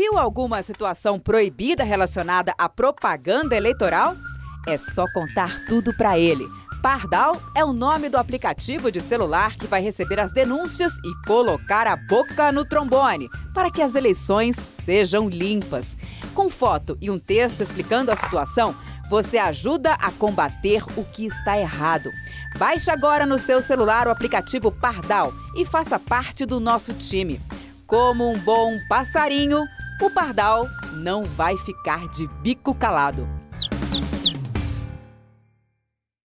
Viu alguma situação proibida relacionada à propaganda eleitoral? É só contar tudo para ele. Pardal é o nome do aplicativo de celular que vai receber as denúncias e colocar a boca no trombone para que as eleições sejam limpas. Com foto e um texto explicando a situação, você ajuda a combater o que está errado. Baixe agora no seu celular o aplicativo Pardal e faça parte do nosso time. Como um bom passarinho, o pardal não vai ficar de bico calado.